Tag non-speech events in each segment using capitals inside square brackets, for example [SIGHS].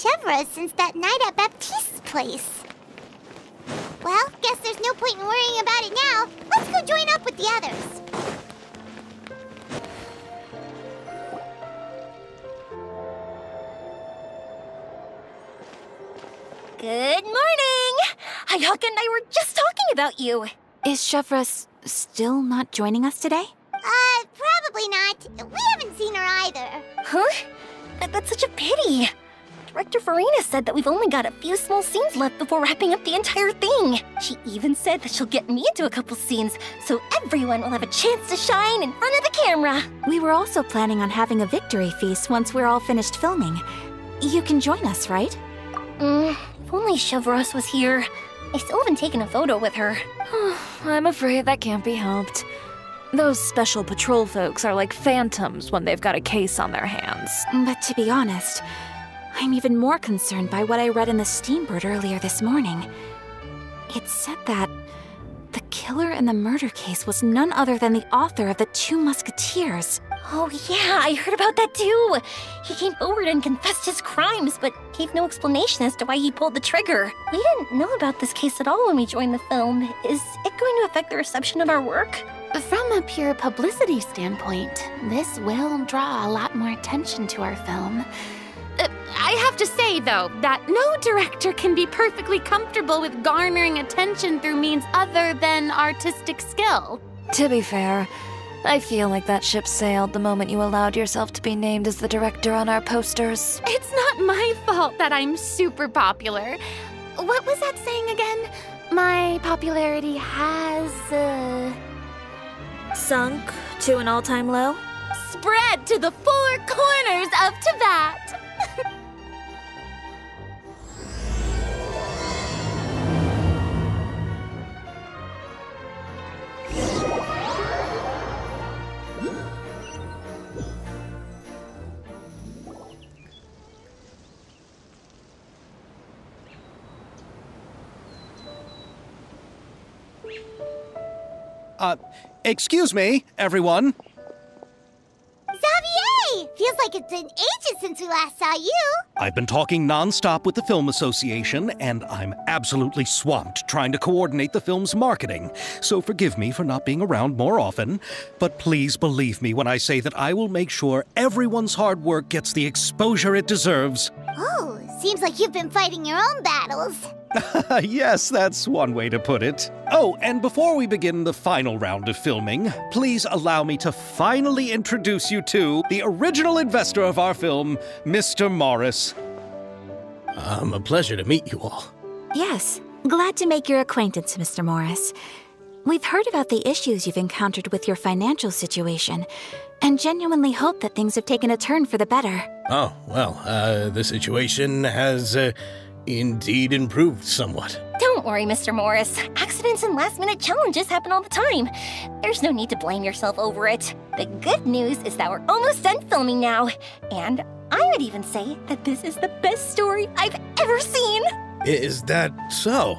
Chevreuse since that night at Baptiste's place. Well, guess there's no point in worrying about it now. Let's go join up with the others. Good morning! Ayaka and I were just talking about you. Is Chevreuse still not joining us today? Uh, probably not. We haven't seen her either. Huh? That, that's such a pity. Director Furina said that we've only got a few small scenes left before wrapping up the entire thing. She even said that she'll get me into a couple scenes so everyone will have a chance to shine in front of the camera. We were also planning on having a victory feast once we're all finished filming. You can join us, right? Mm, if only Chevreuse was here. I still haven't taken a photo with her. [SIGHS] I'm afraid that can't be helped. Those special patrol folks are like phantoms when they've got a case on their hands. But to be honest, I'm even more concerned by what I read in the Steambird earlier this morning. It said that the killer in the murder case was none other than the author of The Two Musketeers. Oh, yeah, I heard about that too. He came forward and confessed his crimes, but gave no explanation as to why he pulled the trigger. We didn't know about this case at all when we joined the film. Is it going to affect the reception of our work? From a pure publicity standpoint, this will draw a lot more attention to our film. Uh, I have to say, though, that no director can be perfectly comfortable with garnering attention through means other than artistic skill. To be fair, I feel like that ship sailed the moment you allowed yourself to be named as the director on our posters. It's not my fault that I'm super popular. What was that saying again? My popularity has, uh... Sunk to an all time low? Spread to the four corners of Teyvat! Uh, excuse me, everyone. Like it's been ages since we last saw you. I've been talking nonstop with the Film Association, and I'm absolutely swamped trying to coordinate the film's marketing. So forgive me for not being around more often, but please believe me when I say that I will make sure everyone's hard work gets the exposure it deserves. Oh, seems like you've been fighting your own battles. [LAUGHS] yes, that's one way to put it. Oh, and before we begin the final round of filming, please allow me to finally introduce you to the original investor of our film, Mr. Morris. Um, a pleasure to meet you all. Yes, glad to make your acquaintance, Mr. Morris. We've heard about the issues you've encountered with your financial situation, and genuinely hope that things have taken a turn for the better. Oh, well, uh, the situation has, uh, indeed improved somewhat. Don't worry, Mr. Morris. Accidents and last minute challenges happen all the time. There's no need to blame yourself over it. The good news is that we're almost done filming now. And I would even say that this is the best story I've ever seen. Is that so?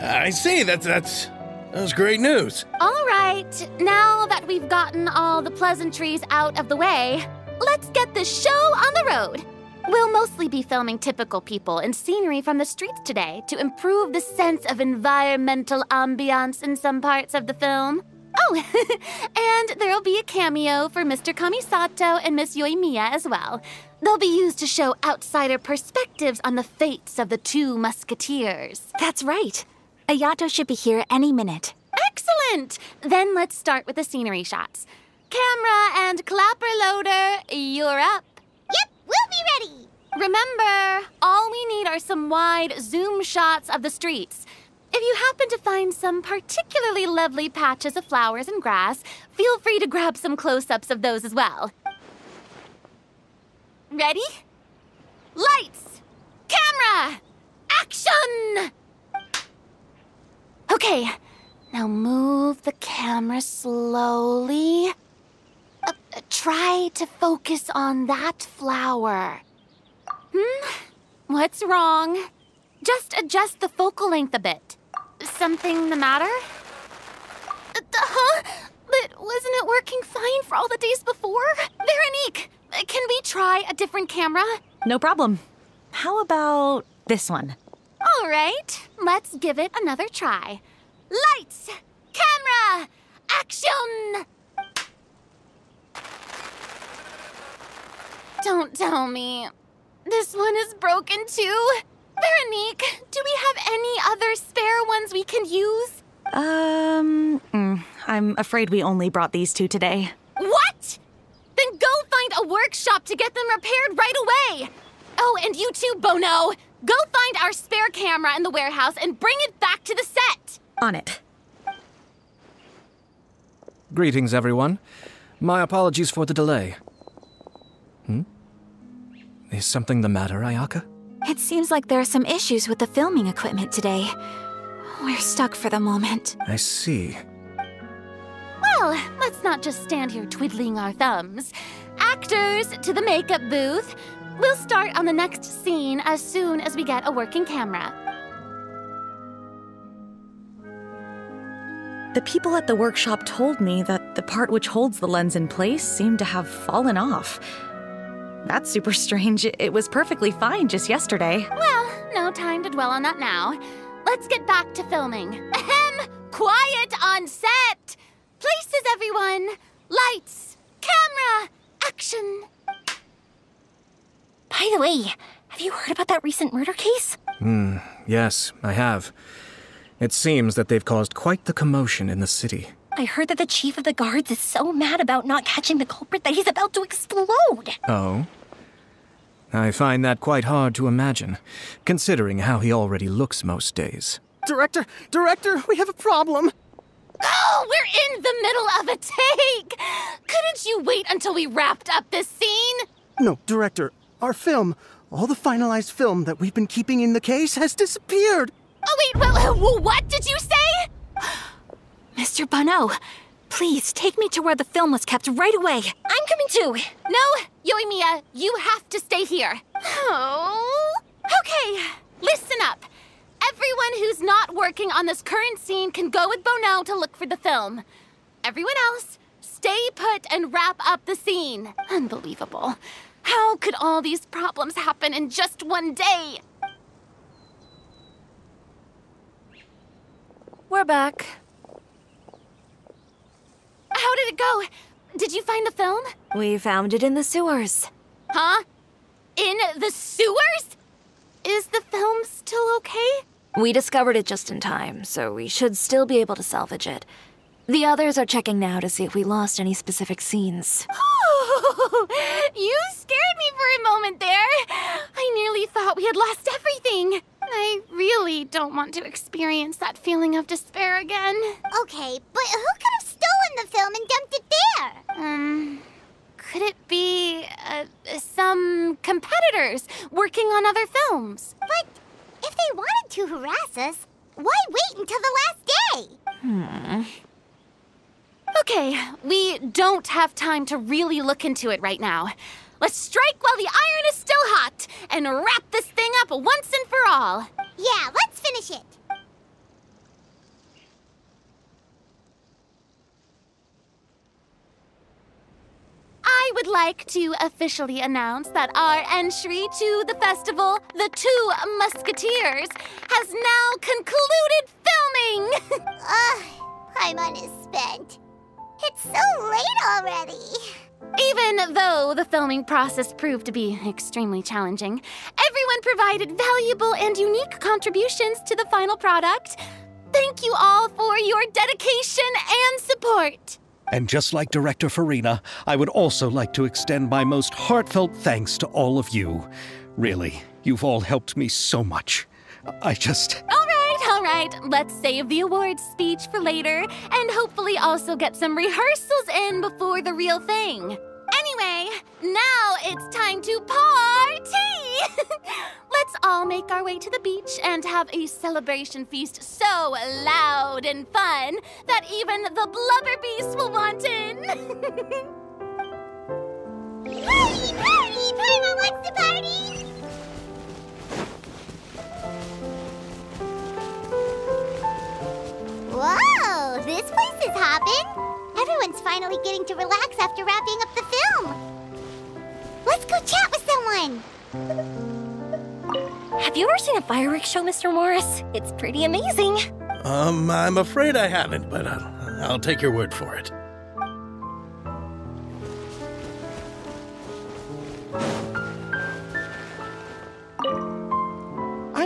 I see, that's, that's, that's great news. All right, now that we've gotten all the pleasantries out of the way, let's get the show on the road. We'll mostly be filming typical people and scenery from the streets today to improve the sense of environmental ambiance in some parts of the film. Oh, [LAUGHS] and there'll be a cameo for Mr. Kamisato and Miss Yoimiya as well. They'll be used to show outsider perspectives on the fates of the two musketeers. That's right. Ayato should be here any minute. Excellent! Then let's start with the scenery shots. Camera and clapper loader, you're up. Yep, we'll be ready. Remember, all we need are some wide zoom shots of the streets. If you happen to find some particularly lovely patches of flowers and grass, feel free to grab some close ups of those as well. Ready? Lights! Camera! Action! Okay, now move the camera slowly. Try to focus on that flower. Hmm? What's wrong? Just adjust the focal length a bit. Something the matter? Uh, huh? But wasn't it working fine for all the days before? Veronique, can we try a different camera? No problem. how about this one? All right, let's give it another try. Lights, camera, action! Don't tell me. This one is broken too. Veronique, do we have any other spare ones we can use? Um, mm, I'm afraid we only brought these two today. What? Then go find a workshop to get them repaired right away. Oh, and you too, Bono. Go find our spare camera in the warehouse and bring it back to the set. On it. Greetings, everyone. My apologies for the delay. Hmm? Is something the matter, Ayaka? It seems like there are some issues with the filming equipment today. We're stuck for the moment. I see. Well, let's not just stand here twiddling our thumbs. Actors, to the makeup booth. We'll start on the next scene as soon as we get a working camera. The people at the workshop told me that the part which holds the lens in place seemed to have fallen off. That's super strange. It was perfectly fine just yesterday. Well, no time to dwell on that now. Let's get back to filming. Ahem! Quiet on set! Places, everyone! Lights! Camera! Action! By the way, have you heard about that recent murder case? Hmm, yes, I have. It seems that they've caused quite the commotion in the city. I heard that the chief of the guards is so mad about not catching the culprit that he's about to explode. Oh? I find that quite hard to imagine, considering how he already looks most days. Director, director, we have a problem. Oh, we're in the middle of a take! Couldn't you wait until we wrapped up this scene? No, director, our film, all the finalized film that we've been keeping in the case has disappeared. Oh, wait, well, what did you say? [GASPS] Mr. Bono, please take me to where the film was kept right away. I'm coming too. No, Yoimiya, you have to stay here. Oh. Okay, listen up. Everyone who's not working on this current scene can go with Bono to look for the film. Everyone else, stay put and wrap up the scene. Unbelievable. How could all these problems happen in just one day? We're back. How did it go? Did you find the film? We found it in the sewers. Huh? In the sewers? Is the film still okay? We discovered it just in time, so we should still be able to salvage it. The others are checking now to see if we lost any specific scenes. Oh, [LAUGHS] you scared me for a moment there. I nearly thought we had lost everything. I really don't want to experience that feeling of despair again. Okay, but who could have stolen the film and dumped it there? Um, could it be uh, some competitors working on other films? But if they wanted to harass us, why wait until the last day? Hmm. Okay, we don't have time to really look into it right now. Let's strike while the iron is still hot and wrap this thing up once and for all. Yeah, let's finish it. I would like to officially announce that our entry to the festival, The Two Musketeers, has now concluded filming. [LAUGHS] Ugh, Paimon is spent. It's so late already. Even though the filming process proved to be extremely challenging, everyone provided valuable and unique contributions to the final product. Thank you all for your dedication and support. And just like Director Furina, I would also like to extend my most heartfelt thanks to all of you. Really, you've all helped me so much. I just. All right, all right. Let's save the awards speech for later and hopefully also get some rehearsals in before the real thing. Anyway, now it's time to party! [LAUGHS] Let's all make our way to the beach and have a celebration feast so loud and fun that even the blubber beast will want in. Party, party! Paimon wants to party! Whoa, this place is hopping. Everyone's finally getting to relax after wrapping up the film. Let's go chat with someone. Have you ever seen a fireworks show, Mr. Morris? It's pretty amazing. Um, I'm afraid I haven't, but I'll, I'll take your word for it.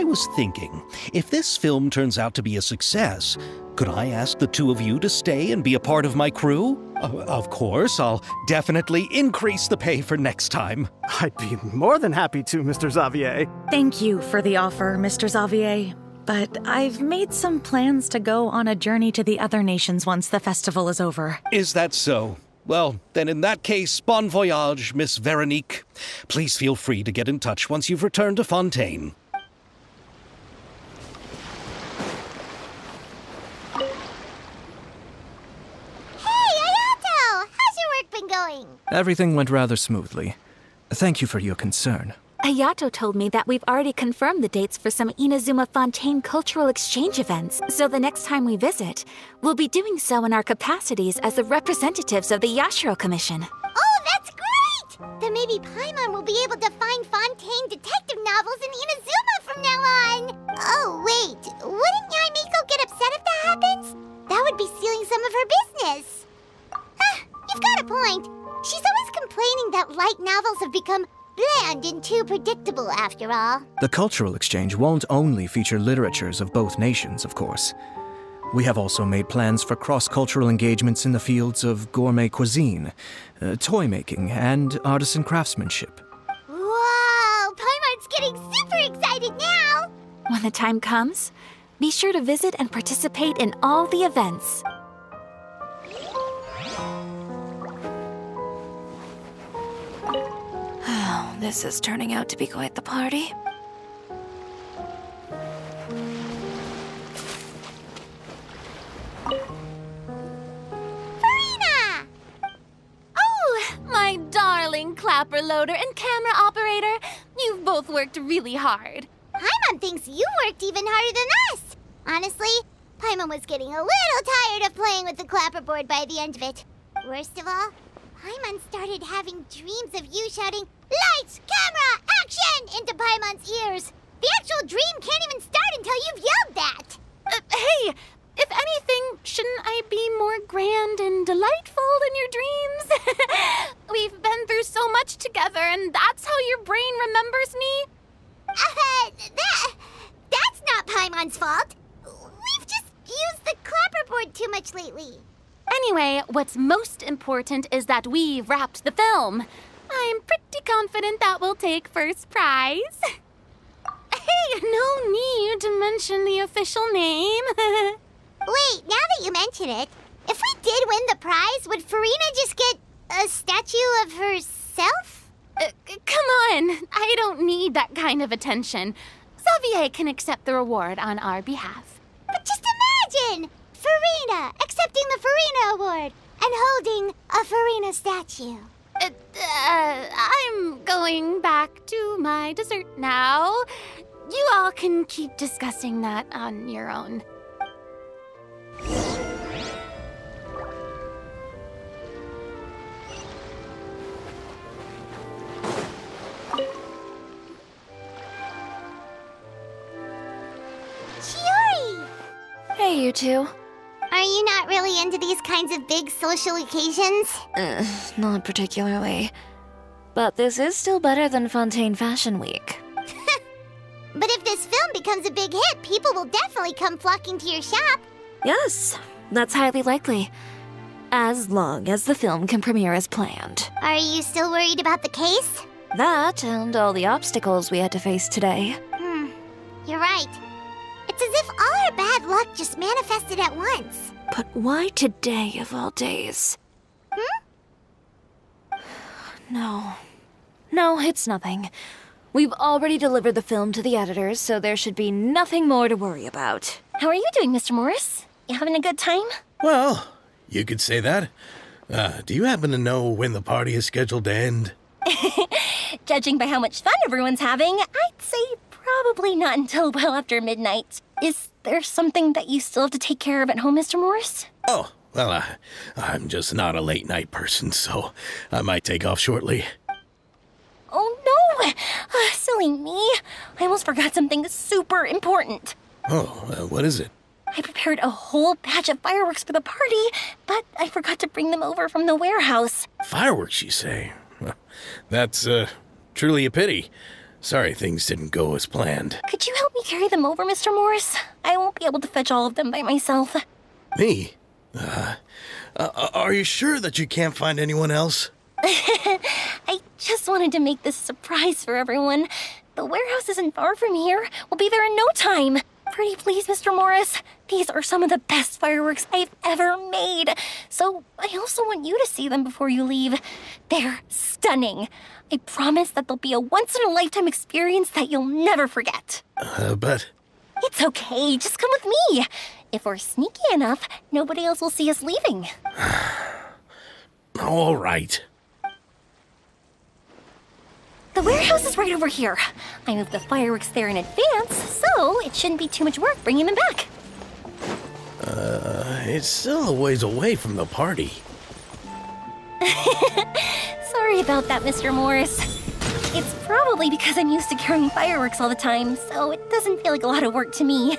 I was thinking, if this film turns out to be a success, could I ask the two of you to stay and be a part of my crew? Uh, of course, I'll definitely increase the pay for next time. I'd be more than happy to, Mr. Xavier. Thank you for the offer, Mr. Xavier. But I've made some plans to go on a journey to the other nations once the festival is over. Is that so? Well, then in that case, bon voyage, Miss Veronique. Please feel free to get in touch once you've returned to Fontaine. Hey, Ayato! How's your work been going? Everything went rather smoothly. Thank you for your concern. Ayato told me that we've already confirmed the dates for some Inazuma Fontaine cultural exchange events, so the next time we visit, we'll be doing so in our capacities as the representatives of the Yashiro Commission. Oh, that's great! Then maybe Paimon will be able to find Fontaine detective novels in Inazuma from now on. Oh, wait. Wouldn't Yae Miko get upset if that happens? That would be stealing some of her business. Ah, you've got a point. She's always complaining that light novels have become bland and too predictable after all. The cultural exchange won't only feature literatures of both nations, of course. We have also made plans for cross cultural engagements in the fields of gourmet cuisine, uh, toy making, and artisan craftsmanship. Whoa! Paimon's getting super excited now! When the time comes, be sure to visit and participate in all the events. This is turning out to be quite the party. Furina! Oh, my darling clapper loader and camera operator. You've both worked really hard. Paimon thinks you worked even harder than us. Honestly, Paimon was getting a little tired of playing with the clapperboard by the end of it. Worst of all, Paimon started having dreams of you shouting, Lights, camera, action! into Paimon's ears. The actual dream can't even start until you've yelled that. Uh, hey, if anything, shouldn't I be more grand and delightful than your dreams? [LAUGHS] We've been through so much together, and that's how your brain remembers me? Uh, [LAUGHS] that, that's not Paimon's fault. We've just used the clapperboard too much lately. Anyway, what's most important is that we've wrapped the film. I'm confident that we'll take first prize. [LAUGHS] Hey, no need to mention the official name. [LAUGHS] Wait, now that you mention it, if we did win the prize, would Furina just get a statue of herself? Uh, come on, I don't need that kind of attention. Xavier can accept the reward on our behalf. But just imagine! Furina accepting the Furina Award and holding a Furina statue. Uh, uh, I'm going back to my dessert now. You all can keep discussing that on your own. Hey, you two. You not really into these kinds of big social occasions? Uh, not particularly. But this is still better than Fontaine Fashion Week. [LAUGHS] But if this film becomes a big hit, people will definitely come flocking to your shop. Yes, that's highly likely. As long as the film can premiere as planned. Are you still worried about the case? That and all the obstacles we had to face today. Hmm, you're right. It's as if all our bad luck just manifested at once. But why today of all days? Hmm? No. No, it's nothing. We've already delivered the film to the editors, so there should be nothing more to worry about. How are you doing, Mr. Morris? You having a good time? Well, you could say that. Uh, do you happen to know when the party is scheduled to end? [LAUGHS] Judging by how much fun everyone's having, I'd say probably not until well after midnight. Is there something that you still have to take care of at home, Mr. Morris? Oh, well, uh, I'm just not a late night person, so I might take off shortly. Oh no! Uh, silly me. I almost forgot something super important. Oh, uh, what is it? I prepared a whole batch of fireworks for the party, but I forgot to bring them over from the warehouse. Fireworks, you say? That's, uh, truly a pity. Sorry things didn't go as planned. Could you help me carry them over, Mr. Morris? I won't be able to fetch all of them by myself. Me? Uh, uh, are you sure that you can't find anyone else? [LAUGHS] I just wanted to make this a surprise for everyone. The warehouse isn't far from here. We'll be there in no time. Pretty please, Mr. Morris. These are some of the best fireworks I've ever made. So I also want you to see them before you leave. They're stunning. I promise that they'll be a once in a lifetime experience that you'll never forget. Uh, but It's okay, just come with me. If we're sneaky enough, nobody else will see us leaving. [SIGHS] all right. The warehouse is right over here. I moved the fireworks there in advance, so it shouldn't be too much work bringing them back. Uh, it's still a ways away from the party. [LAUGHS] Sorry about that, Mr. Morris. It's probably because I'm used to carrying fireworks all the time, so it doesn't feel like a lot of work to me.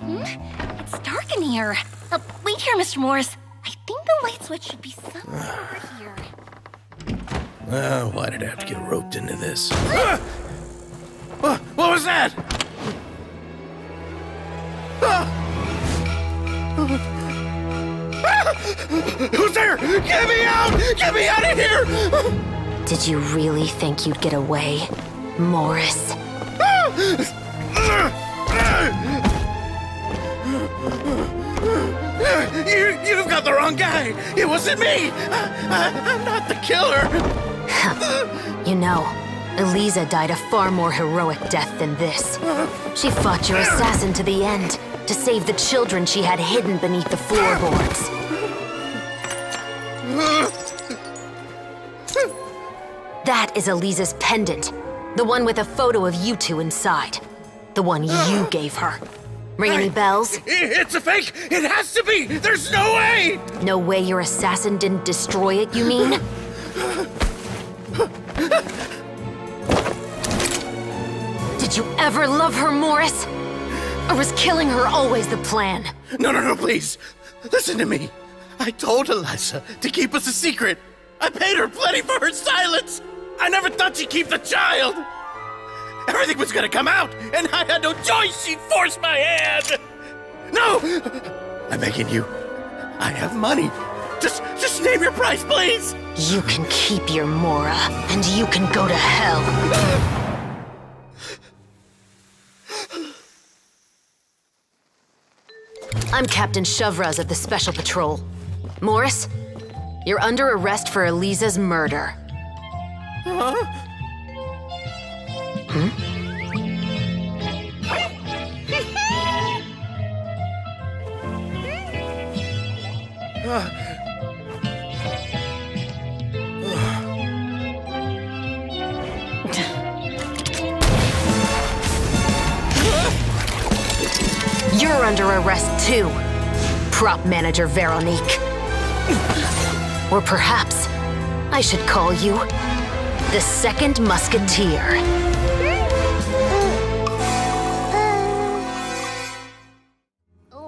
Hmm? It's dark in here. Uh, wait here, Mr. Morris. I think the light switch should be somewhere over here. Uh, why did I have to get roped into this? Ah! What, what was that? Ah! Ah! Who's there? Get me out! Get me out of here! Did you really think you'd get away, Morris? You, you've got the wrong guy. It wasn't me. I, am not the killer. You know, Eliza died a far more heroic death than this. She fought your assassin to the end to save the children she had hidden beneath the floorboards. That is Eliza's pendant. The one with a photo of you two inside. The one you gave her. Ring any bells? It's a fake. It has to be. There's no way. No way your assassin didn't destroy it, you mean? Did you ever love her, Morris? Or was killing her always the plan? No, no, no, please. Listen to me. I told Eliza to keep us a secret. I paid her plenty for her silence. I never thought she'd keep the child. Everything was gonna come out, and I had no choice. She forced my hand. No! I'm begging you. I have money. Just, just name your price, please. You can keep your Mora, and you can go to hell. I'm Captain Chevreuse of the Special Patrol. Morris, you're under arrest for Eliza's murder. Huh? You're under arrest too, prop manager Veronique. Or perhaps I should call you the Second Musketeer.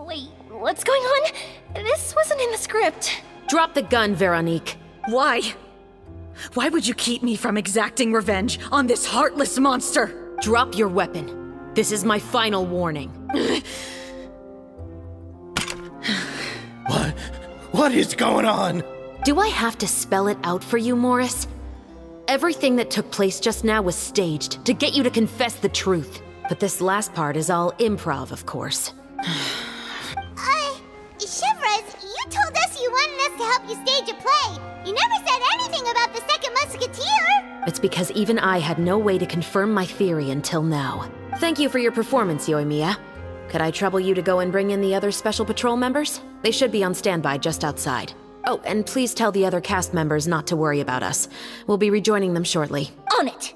Wait, what's going on? This wasn't in the script. Drop the gun, Veronique. Why? Why would you keep me from exacting revenge on this heartless monster? Drop your weapon. This is my final warning. [LAUGHS] What is going on? Do I have to spell it out for you, Morris? Everything that took place just now was staged to get you to confess the truth. But this last part is all improv, of course. [SIGHS] Uh, Chevreuse, you told us you wanted us to help you stage a play. You never said anything about the Second Musketeer. It's because even I had no way to confirm my theory until now. Thank you for your performance, Yoimiya. Could I trouble you to go and bring in the other Special Patrol members? They should be on standby just outside. Oh, and please tell the other cast members not to worry about us. We'll be rejoining them shortly. On it!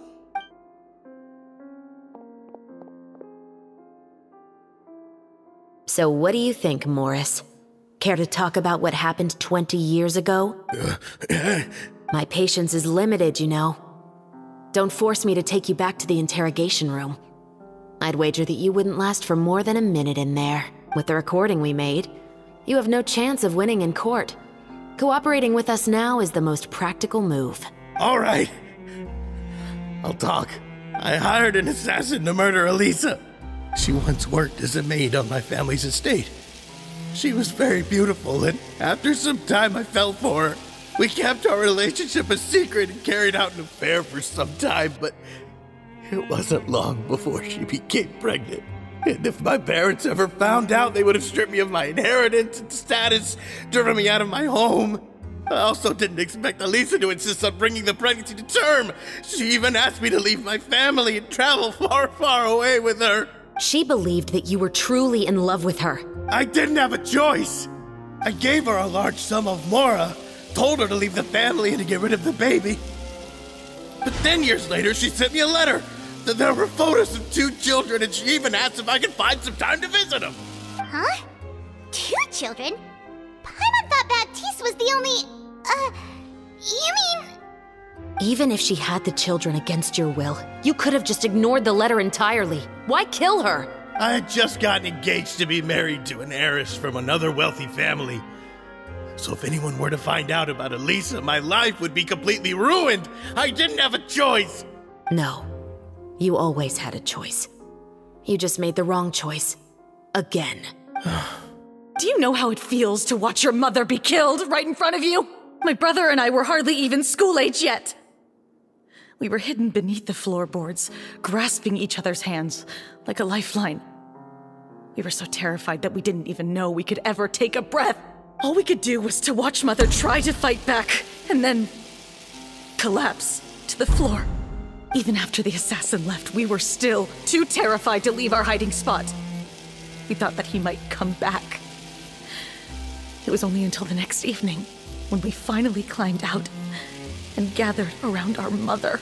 So what do you think, Morris? Care to talk about what happened 20 years ago? [COUGHS] My patience is limited, you know. Don't force me to take you back to the interrogation room. I'd wager that you wouldn't last for more than a minute in there. With the recording we made, you have no chance of winning in court. Cooperating with us now is the most practical move. All right. I'll talk. I hired an assassin to murder Elisa. She once worked as a maid on my family's estate. She was very beautiful, and after some time I fell for her. We kept our relationship a secret and carried out an affair for some time, but it wasn't long before she became pregnant. And if my parents ever found out, they would have stripped me of my inheritance and status, driven me out of my home. I also didn't expect Elisa to insist on bringing the pregnancy to term. She even asked me to leave my family and travel far, far away with her. She believed that you were truly in love with her. I didn't have a choice. I gave her a large sum of mora, told her to leave the family and to get rid of the baby. But then years later, she sent me a letter. That There were photos of two children, and she even asked if I could find some time to visit them. Huh? Two children? Paimon thought Baptiste was the only. Uh. You mean. Even if she had the children against your will, you could have just ignored the letter entirely. Why kill her? I had just gotten engaged to be married to an heiress from another wealthy family. So if anyone were to find out about Elisa, my life would be completely ruined. I didn't have a choice. No. You always had a choice. You just made the wrong choice. Again. [SIGHS] Do you know how it feels to watch your mother be killed right in front of you? My brother and I were hardly even school age yet. We were hidden beneath the floorboards, grasping each other's hands like a lifeline. We were so terrified that we didn't even know we could ever take a breath. All we could do was to watch Mother try to fight back, and then collapse to the floor. Even after the assassin left, we were still too terrified to leave our hiding spot. We thought that he might come back. It was only until the next evening when we finally climbed out and gathered around our mother.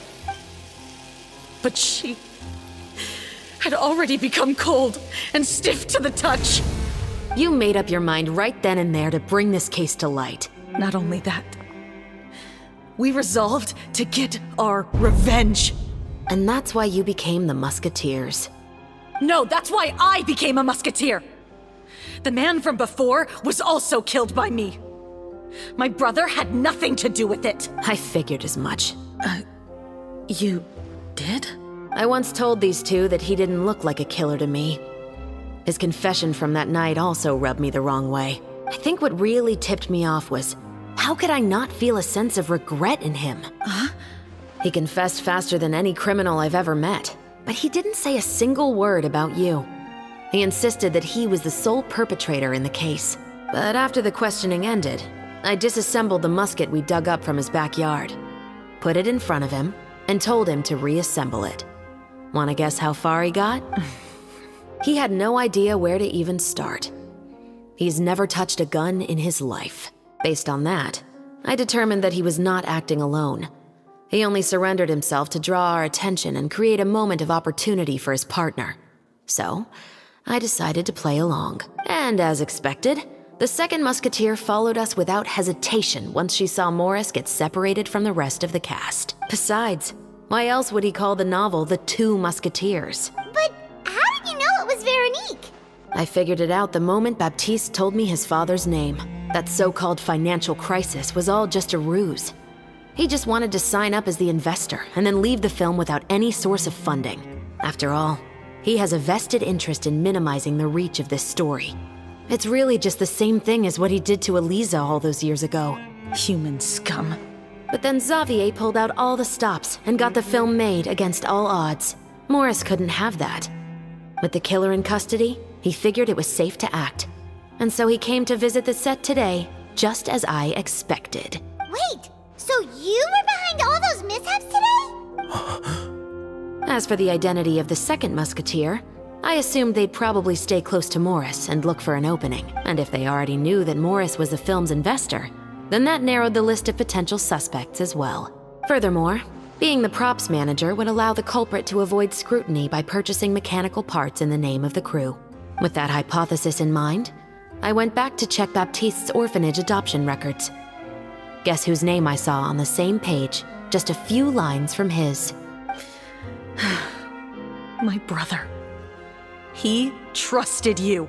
But she had already become cold and stiff to the touch. You made up your mind right then and there to bring this case to light. Not only that, we resolved to get our revenge. And that's why you became the Musketeers. No, that's why I became a Musketeer. The man from before was also killed by me. My brother had nothing to do with it. I figured as much. Uh, you did? I once told these two that he didn't look like a killer to me. His confession from that night also rubbed me the wrong way. I think what really tipped me off was how could I not feel a sense of regret in him? Huh? He confessed faster than any criminal I've ever met, but he didn't say a single word about you. He insisted that he was the sole perpetrator in the case. But after the questioning ended, I disassembled the musket we dug up from his backyard, put it in front of him, and told him to reassemble it. Wanna guess how far he got? [LAUGHS] he had no idea where to even start. He's never touched a gun in his life. Based on that, I determined that he was not acting alone. He only surrendered himself to draw our attention and create a moment of opportunity for his partner. So, I decided to play along. And as expected, the second musketeer followed us without hesitation once she saw Morris get separated from the rest of the cast. Besides, why else would he call the novel The Two Musketeers? But how did you know it was Veronique? I figured it out the moment Baptiste told me his father's name. That so called financial crisis was all just a ruse. He just wanted to sign up as the investor and then leave the film without any source of funding. After all, he has a vested interest in minimizing the reach of this story. It's really just the same thing as what he did to Eliza all those years ago. Human scum. But then Xavier pulled out all the stops and got the film made against all odds. Morris couldn't have that. With the killer in custody, he figured it was safe to act. And so he came to visit the set today, just as I expected. Wait, so you were behind all those mishaps today? [GASPS] As for the identity of the second musketeer, I assumed they'd probably stay close to Morris and look for an opening. And if they already knew that Morris was the film's investor, then that narrowed the list of potential suspects as well. Furthermore, being the props manager would allow the culprit to avoid scrutiny by purchasing mechanical parts in the name of the crew. With that hypothesis in mind, I went back to check Baptiste's orphanage adoption records. Guess whose name I saw on the same page, just a few lines from his. [SIGHS] My brother. He trusted you.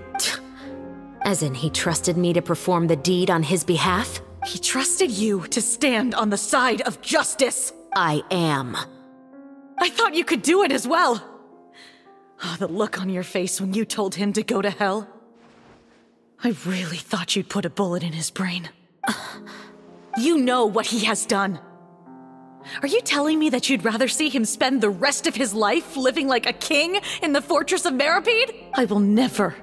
[SIGHS] As in, he trusted me to perform the deed on his behalf? He trusted you to stand on the side of justice. I am. I thought you could do it as well. Oh, the look on your face when you told him to go to hell. I really thought you'd put a bullet in his brain. [SIGHS] You know what he has done. Are you telling me that you'd rather see him spend the rest of his life living like a king in the fortress of Meropide? I will never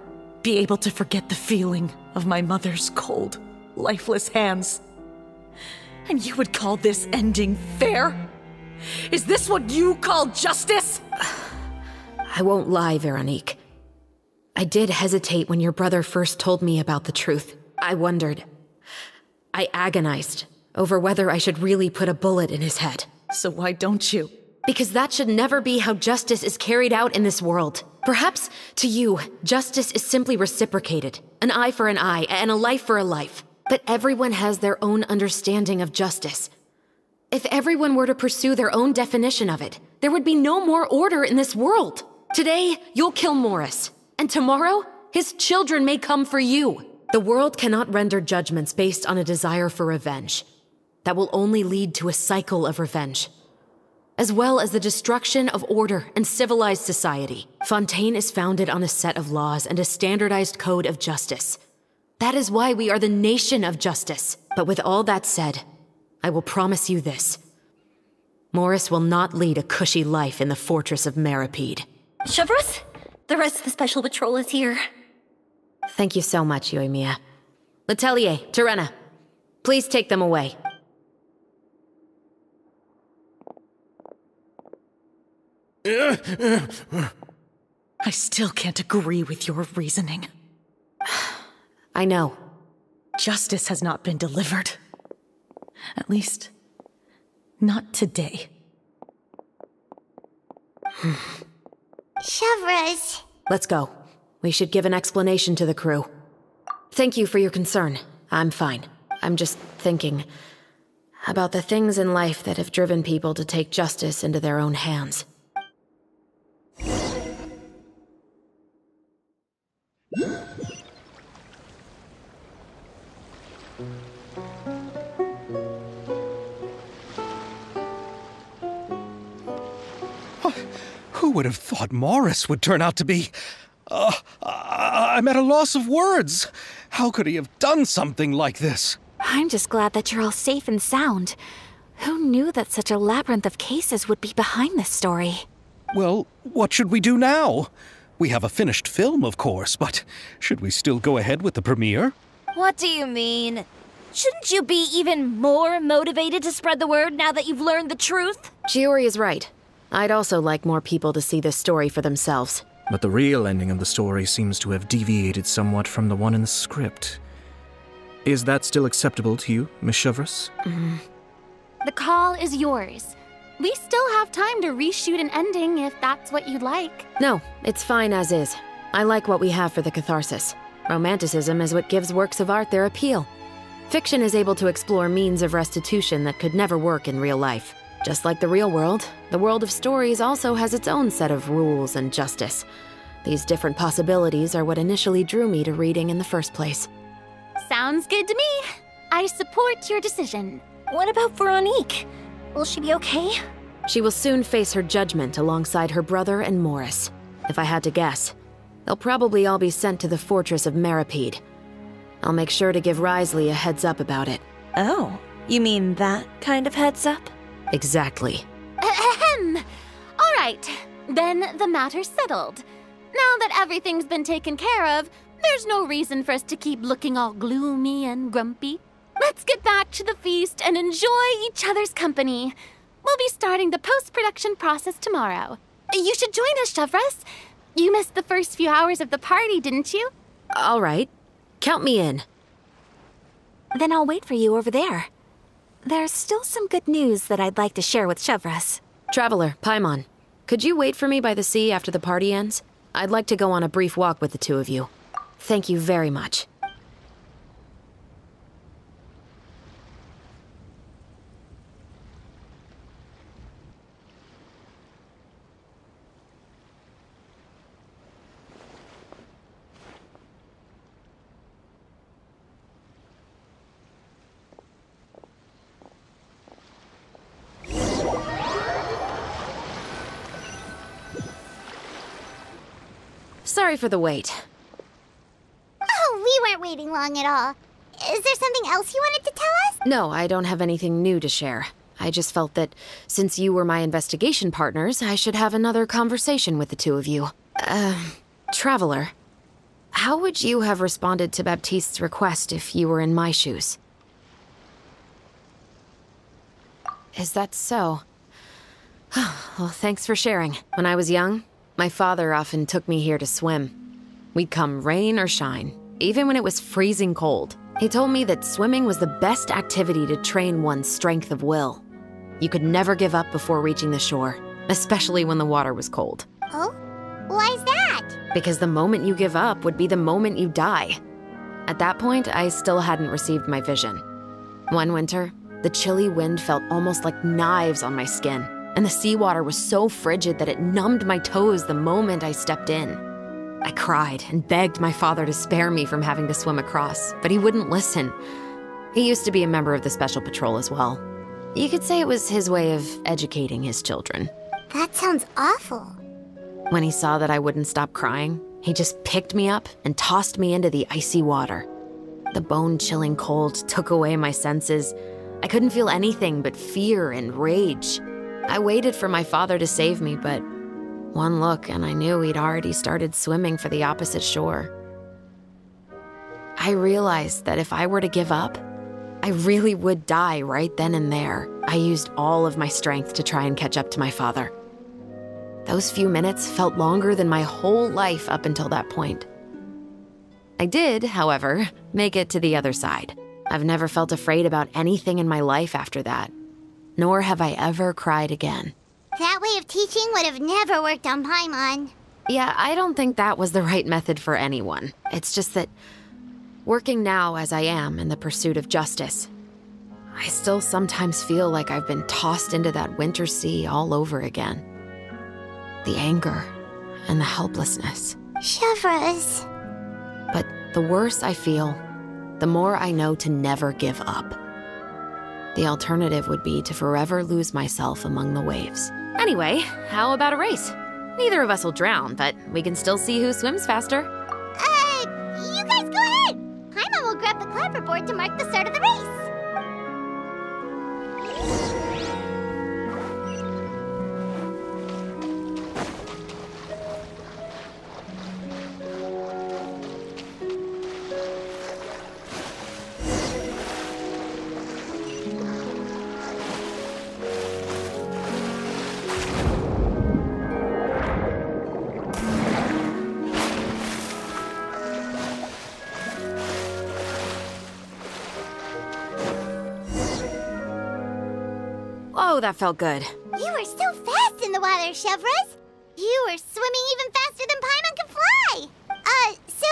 be able to forget the feeling of my mother's cold, lifeless hands. And you would call this ending fair? Is this what you call justice? [SIGHS] I won't lie, Veronique. I did hesitate when your brother first told me about the truth. I wondered. I agonized over whether I should really put a bullet in his head. So why don't you? Because that should never be how justice is carried out in this world. Perhaps, to you, justice is simply reciprocated an eye for an eye and a life for a life. But everyone has their own understanding of justice. If everyone were to pursue their own definition of it, there would be no more order in this world. Today, you'll kill Morris, and tomorrow, his children may come for you. The world cannot render judgments based on a desire for revenge. That will only lead to a cycle of revenge, as well as the destruction of order and civilized society. Fontaine is founded on a set of laws and a standardized code of justice. That is why we are the nation of justice. But with all that said, I will promise you this. Morris will not lead a cushy life in the fortress of Meropide. Chevreuse, the rest of the special patrol is here. Thank you so much, Yoimiya. Letelier, Terena, please take them away. I still can't agree with your reasoning. [SIGHS] I know. Justice has not been delivered. At least, not today. [SIGHS] [SIGHS] Chevreuse. Let's go. We should give an explanation to the crew. Thank you for your concern. I'm fine. I'm just thinking about the things in life that have driven people to take justice into their own hands. Would have thought Morris would turn out to be. Uh, I'm at a loss of words. How could he have done something like this? I'm just glad that you're all safe and sound. Who knew that such a labyrinth of cases would be behind this story? Well, what should we do now? We have a finished film, of course, but should we still go ahead with the premiere? What do you mean? Shouldn't you be even more motivated to spread the word now that you've learned the truth? Chiori is right. I'd also like more people to see this story for themselves. But the real ending of the story seems to have deviated somewhat from the one in the script. Is that still acceptable to you, Miss Chevreuse? Mm. The call is yours. We still have time to reshoot an ending if that's what you'd like. No, it's fine as is. I like what we have for the catharsis. Romanticism is what gives works of art their appeal. Fiction is able to explore means of restitution that could never work in real life. Just like the real world, the world of stories also has its own set of rules and justice. These different possibilities are what initially drew me to reading in the first place. Sounds good to me. I support your decision. What about Veronique? Will she be okay? She will soon face her judgment alongside her brother and Morris. If I had to guess, they'll probably all be sent to the fortress of Meropide. I'll make sure to give Wriothesley a heads up about it. Oh, you mean that kind of heads up? Exactly. Ahem. All right, then the matter's settled. Now that everything's been taken care of, there's no reason for us to keep looking all gloomy and grumpy. Let's get back to the feast and enjoy each other's company. We'll be starting the post production process tomorrow. You should join us, Chevreuse. You missed the first few hours of the party, didn't you? All right. Count me in. Then I'll wait for you over there. There's still some good news that I'd like to share with Chevreuse. Traveler, Paimon, could you wait for me by the sea after the party ends? I'd like to go on a brief walk with the two of you. Thank you very much. Sorry for the wait. Oh, we weren't waiting long at all. Is there something else you wanted to tell us? No, I don't have anything new to share. I just felt that since you were my investigation partners, I should have another conversation with the two of you. Uh, Traveler, how would you have responded to Baptiste's request if you were in my shoes? Is that so? [SIGHS] well, thanks for sharing. When I was young, my father often took me here to swim. We'd come rain or shine, even when it was freezing cold. He told me that swimming was the best activity to train one's strength of will. You could never give up before reaching the shore, especially when the water was cold. Oh? Why's that? Because the moment you give up would be the moment you die. At that point, I still hadn't received my vision. One winter, the chilly wind felt almost like knives on my skin, and the seawater was so frigid that it numbed my toes the moment I stepped in. I cried and begged my father to spare me from having to swim across, but he wouldn't listen. He used to be a member of the Special Patrol as well. You could say it was his way of educating his children. That sounds awful. When he saw that I wouldn't stop crying, he just picked me up and tossed me into the icy water. The bone chilling cold took away my senses. I couldn't feel anything but fear and rage. I waited for my father to save me, but one look and I knew he'd already started swimming for the opposite shore. I realized that if I were to give up, I really would die right then and there. I used all of my strength to try and catch up to my father. Those few minutes felt longer than my whole life up until that point. I did, however, make it to the other side. I've never felt afraid about anything in my life after that, nor have I ever cried again. That way of teaching would have never worked on Paimon. Yeah, I don't think that was the right method for anyone. It's just that, working now as I am in the pursuit of justice, I still sometimes feel like I've been tossed into that winter sea all over again. The anger and the helplessness. Chevreuse. But the worse I feel, the more I know to never give up. The alternative would be to forever lose myself among the waves. Anyway, how about a race? Neither of us will drown, but we can still see who swims faster. Uh, you guys go ahead. Paimon will grab the clapperboard to mark the start of the race. Oh, that felt good. You were so fast in the water, Chevreuse. You were swimming even faster than Paimon can fly. Uh, so,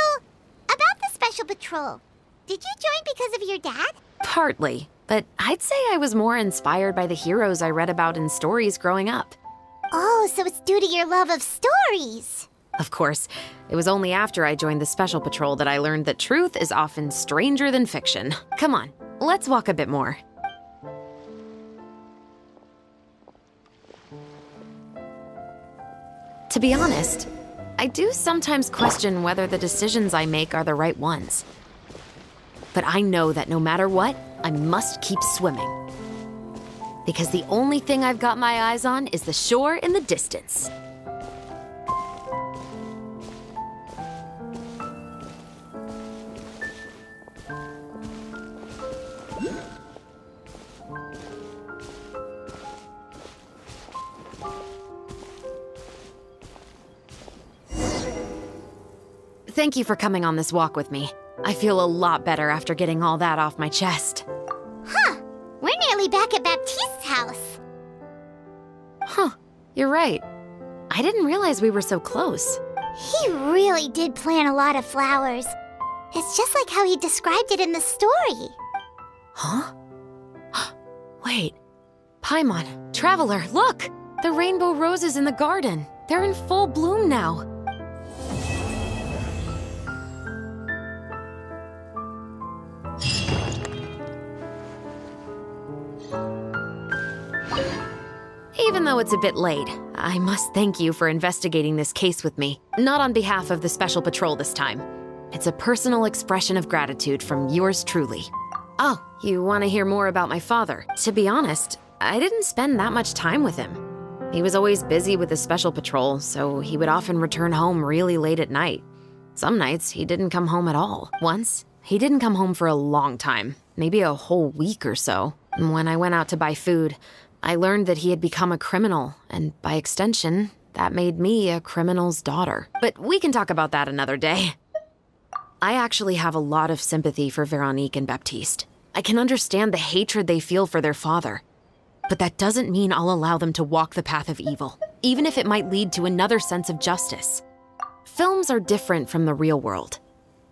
about the Special Patrol, did you join because of your dad? Partly, but I'd say I was more inspired by the heroes I read about in stories growing up. Oh, so it's due to your love of stories. Of course, it was only after I joined the Special Patrol that I learned that truth is often stranger than fiction. Come on, let's walk a bit more. To be honest, I do sometimes question whether the decisions I make are the right ones. But I know that no matter what, I must keep swimming. Because the only thing I've got my eyes on is the shore in the distance. Thank you for coming on this walk with me. I feel a lot better after getting all that off my chest. Huh. We're nearly back at Baptiste's house. Huh, you're right. I didn't realize we were so close. He really did plant a lot of flowers. It's just like how he described it in the story. Huh? [GASPS] Wait. Paimon, Traveler, look! The rainbow roses in the garden. They're in full bloom now. Even though it's a bit late, I must thank you for investigating this case with me. Not on behalf of the Special Patrol this time. It's a personal expression of gratitude from yours truly. Oh, you want to hear more about my father? To be honest, I didn't spend that much time with him. He was always busy with the Special Patrol, so he would often return home really late at night. Some nights, he didn't come home at all. Once, he didn't come home for a long time, maybe a whole week or so. When I went out to buy food, I learned that he had become a criminal, and by extension, that made me a criminal's daughter. But we can talk about that another day. I actually have a lot of sympathy for Veronique and Baptiste. I can understand the hatred they feel for their father. But that doesn't mean I'll allow them to walk the path of evil, even if it might lead to another sense of justice. Films are different from the real world.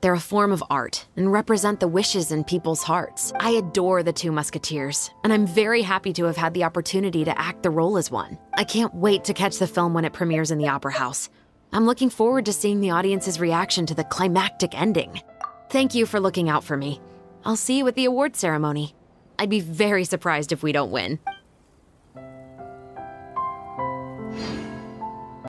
They're a form of art and represent the wishes in people's hearts. I adore the two Musketeers, and I'm very happy to have had the opportunity to act the role as one. I can't wait to catch the film when it premieres in the Opera House. I'm looking forward to seeing the audience's reaction to the climactic ending. Thank you for looking out for me. I'll see you at the award ceremony. I'd be very surprised if we don't win.